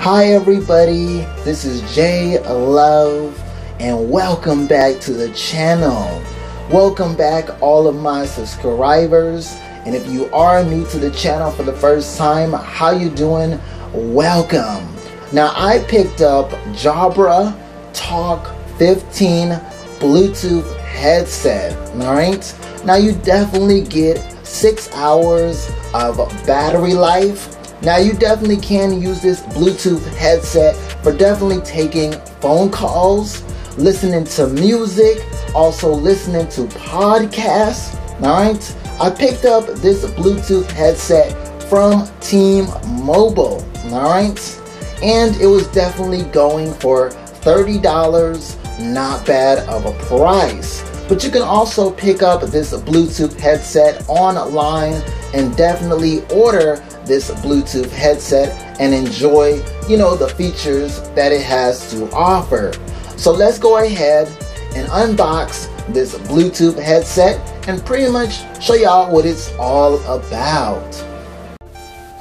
Hi, everybody. This is Jay Love, and welcome back to the channel. Welcome back, all of my subscribers. And if you are new to the channel for the first time, how you doing? Welcome. Now, I picked up Jabra Talk 15 Bluetooth headset. All right. Now, you definitely get six hours of battery life now you definitely can use this Bluetooth headset for definitely taking phone calls, listening to music, also listening to podcasts. Alright? I picked up this Bluetooth headset from Team Mobile. Alright? And it was definitely going for $30. Not bad of a price. But you can also pick up this Bluetooth headset online and definitely order this Bluetooth headset and enjoy, you know, the features that it has to offer. So let's go ahead and unbox this Bluetooth headset and pretty much show y'all what it's all about.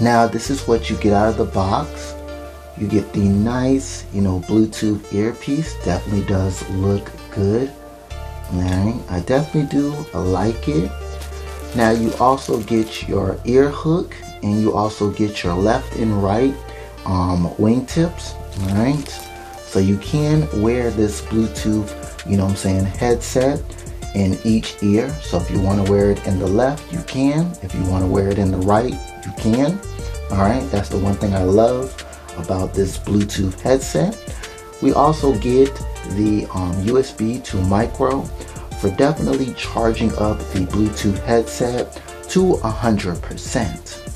Now this is what you get out of the box. You get the nice, you know, Bluetooth earpiece. Definitely does look good. Alright, I definitely do like it. Now you also get your ear hook and you also get your left and right um, wingtips. All right, so you can wear this Bluetooth, you know what I'm saying, headset in each ear. So if you want to wear it in the left, you can. If you want to wear it in the right, you can. All right, that's the one thing I love about this Bluetooth headset. We also get the um, USB to micro for definitely charging up the Bluetooth headset to 100%.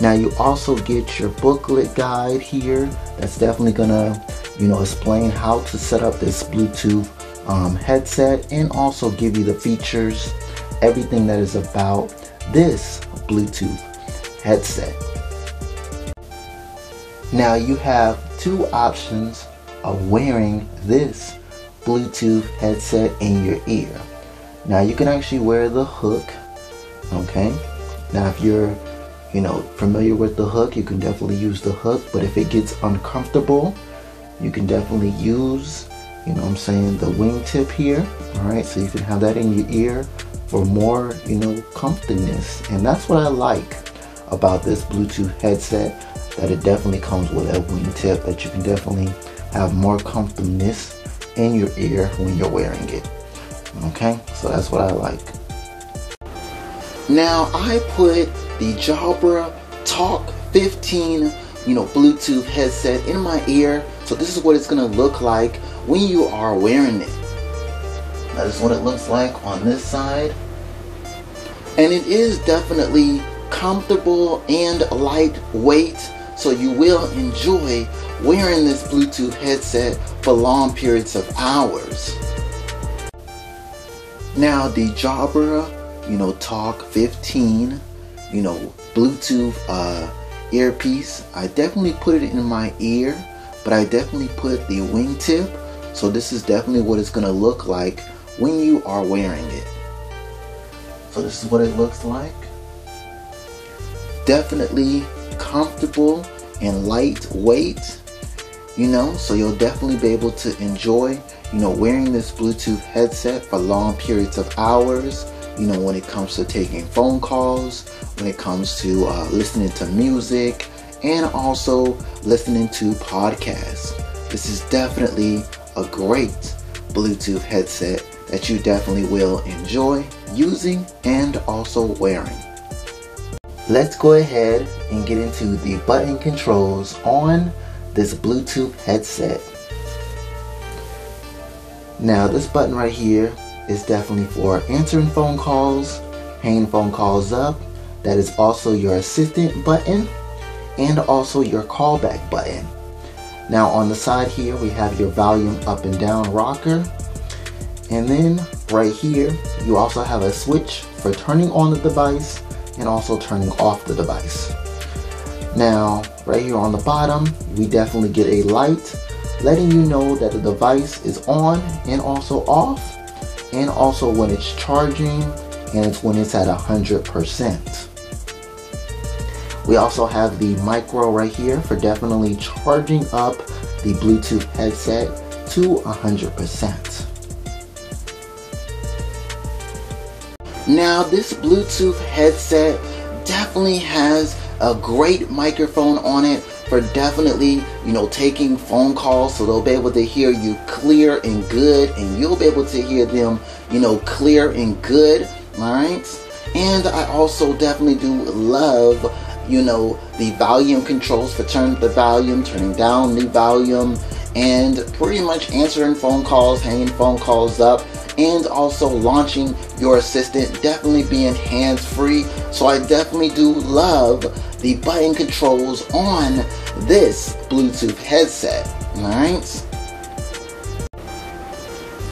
Now you also get your booklet guide here. That's definitely gonna, you know, explain how to set up this Bluetooth um, headset and also give you the features, everything that is about this Bluetooth headset. Now you have two options of wearing this Bluetooth headset in your ear. Now you can actually wear the hook, okay? Now if you're you know, familiar with the hook, you can definitely use the hook. But if it gets uncomfortable, you can definitely use, you know I'm saying, the wingtip here. All right, so you can have that in your ear for more, you know, comfortableness. And that's what I like about this Bluetooth headset, that it definitely comes with a wingtip that you can definitely have more comfortableness in your ear when you're wearing it. Okay, so that's what I like. Now I put the Jabra Talk 15, you know, Bluetooth headset in my ear. So this is what it's gonna look like when you are wearing it. That is what it looks like on this side. And it is definitely comfortable and lightweight. So you will enjoy wearing this Bluetooth headset for long periods of hours. Now the Jabra, you know, Talk 15 you know, Bluetooth uh, earpiece. I definitely put it in my ear, but I definitely put the wingtip. So this is definitely what it's gonna look like when you are wearing it. So this is what it looks like. Definitely comfortable and lightweight, you know, so you'll definitely be able to enjoy, you know, wearing this Bluetooth headset for long periods of hours you know, when it comes to taking phone calls, when it comes to uh, listening to music, and also listening to podcasts. This is definitely a great Bluetooth headset that you definitely will enjoy using and also wearing. Let's go ahead and get into the button controls on this Bluetooth headset. Now this button right here is definitely for answering phone calls, hanging phone calls up. That is also your assistant button and also your callback button. Now on the side here we have your volume up and down rocker. And then right here you also have a switch for turning on the device and also turning off the device. Now right here on the bottom we definitely get a light letting you know that the device is on and also off and also when it's charging and it's when it's at 100%. We also have the micro right here for definitely charging up the Bluetooth headset to 100%. Now this Bluetooth headset definitely has a great microphone on it for definitely, you know, taking phone calls so they'll be able to hear you clear and good and you'll be able to hear them, you know, clear and good, all right? And I also definitely do love, you know, the volume controls for turning the volume, turning down the volume, and pretty much answering phone calls, hanging phone calls up, and also launching your assistant, definitely being hands free. So I definitely do love the button controls on this Bluetooth headset. Alright?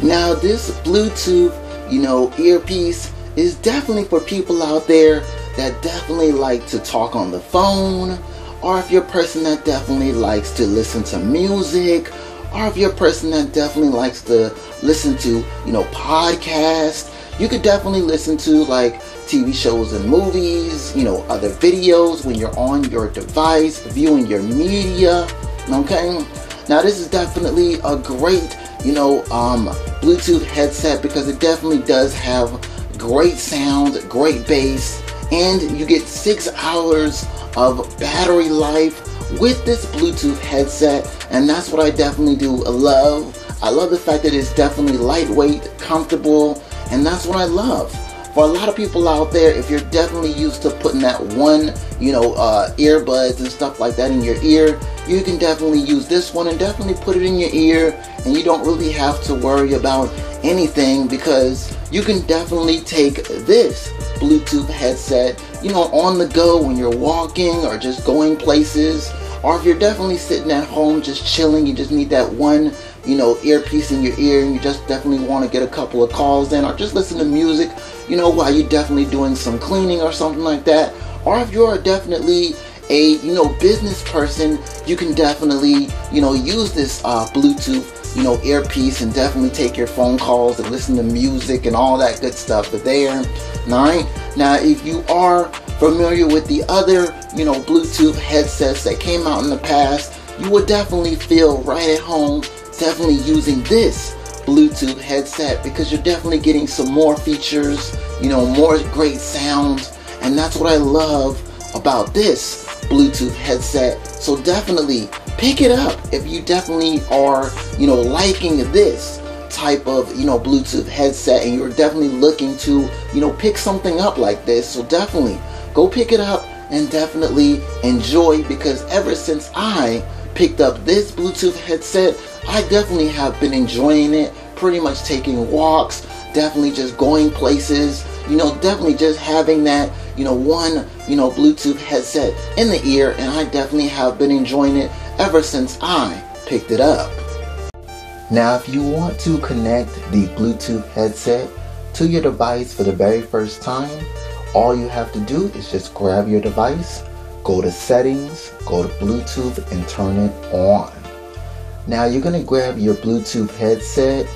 Now, this Bluetooth, you know, earpiece is definitely for people out there that definitely like to talk on the phone, or if you're a person that definitely likes to listen to music, or if you're a person that definitely likes to listen to, you know, podcasts, you could definitely listen to like TV shows and movies, you know, other videos when you're on your device, viewing your media. Okay, now this is definitely a great, you know, um, Bluetooth headset because it definitely does have great sound, great bass, and you get six hours of battery life with this Bluetooth headset, and that's what I definitely do love. I love the fact that it's definitely lightweight, comfortable, and that's what I love for a lot of people out there, if you're definitely used to putting that one, you know, uh, earbuds and stuff like that in your ear, you can definitely use this one and definitely put it in your ear and you don't really have to worry about anything because you can definitely take this Bluetooth headset, you know, on the go when you're walking or just going places or if you're definitely sitting at home just chilling, you just need that one you know, earpiece in your ear and you just definitely want to get a couple of calls in or just listen to music, you know, while you're definitely doing some cleaning or something like that. Or if you're definitely a, you know, business person, you can definitely, you know, use this uh, Bluetooth, you know, earpiece and definitely take your phone calls and listen to music and all that good stuff But there. Alright? Now, if you are familiar with the other, you know, Bluetooth headsets that came out in the past, you will definitely feel right at home definitely using this Bluetooth headset because you're definitely getting some more features, you know, more great sound, and that's what I love about this Bluetooth headset. So definitely pick it up if you definitely are, you know, liking this type of, you know, Bluetooth headset and you're definitely looking to, you know, pick something up like this. So definitely go pick it up and definitely enjoy because ever since I picked up this Bluetooth headset, I definitely have been enjoying it, pretty much taking walks, definitely just going places, you know, definitely just having that, you know, one, you know, Bluetooth headset in the ear, and I definitely have been enjoying it ever since I picked it up. Now, if you want to connect the Bluetooth headset to your device for the very first time, all you have to do is just grab your device, go to settings, go to Bluetooth and turn it on. Now you're going to grab your Bluetooth headset,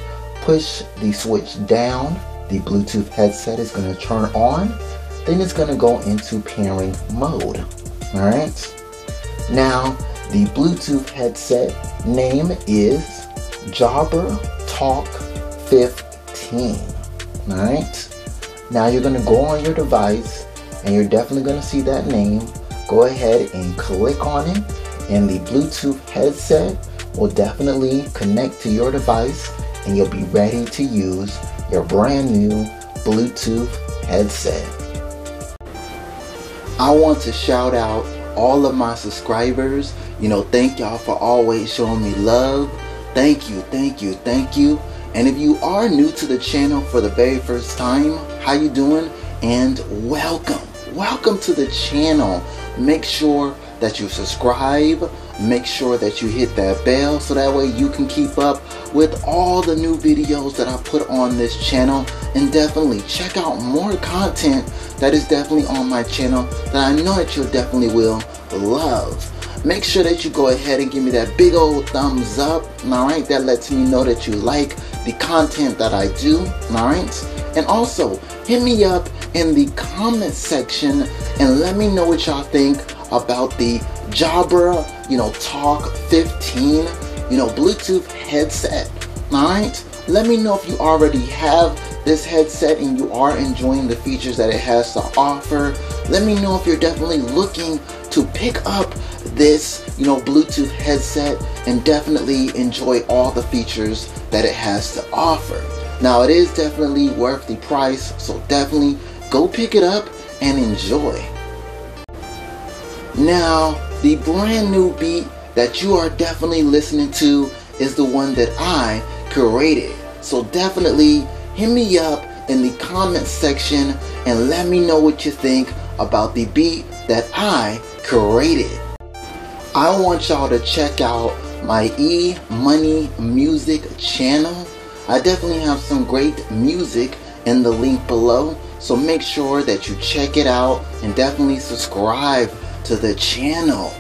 push the switch down, the Bluetooth headset is going to turn on, then it's going to go into pairing mode. Alright? Now the Bluetooth headset name is Jabra Talk 15. Alright? Now you're going to go on your device and you're definitely going to see that name go ahead and click on it and the Bluetooth headset will definitely connect to your device and you'll be ready to use your brand new Bluetooth headset. I want to shout out all of my subscribers. You know, thank y'all for always showing me love. Thank you, thank you, thank you. And if you are new to the channel for the very first time, how you doing? And welcome. Welcome to the channel make sure that you subscribe make sure that you hit that bell so that way you can keep up with all the new videos that I put on this channel and definitely check out more content that is definitely on my channel that I know that you definitely will love make sure that you go ahead and give me that big old thumbs up alright that lets me know that you like the content that I do alright and also hit me up in the comment section and let me know what y'all think about the Jabra, you know, Talk 15, you know, Bluetooth headset. Alright? Let me know if you already have this headset and you are enjoying the features that it has to offer. Let me know if you're definitely looking to pick up this, you know, Bluetooth headset and definitely enjoy all the features that it has to offer. Now, it is definitely worth the price, so definitely go pick it up and enjoy. Now, the brand new beat that you are definitely listening to is the one that I created. So definitely hit me up in the comment section and let me know what you think about the beat that I created. I want y'all to check out my E Money Music channel. I definitely have some great music in the link below, so make sure that you check it out and definitely subscribe to the channel.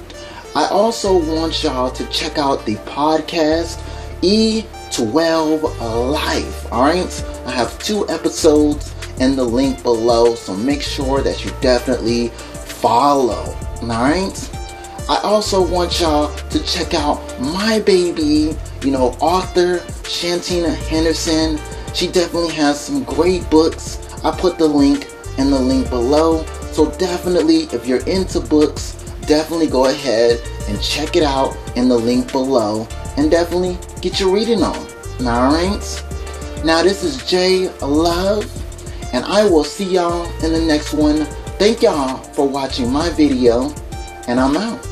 I also want y'all to check out the podcast E12 Life. Alright? I have two episodes in the link below, so make sure that you definitely follow. Alright? I also want y'all to check out my baby, you know, author Shantina Henderson. She definitely has some great books. I put the link in the link below. So definitely, if you're into books, definitely go ahead and check it out in the link below and definitely get your reading on. Alright? Now this is Jay Love and I will see y'all in the next one. Thank y'all for watching my video and I'm out.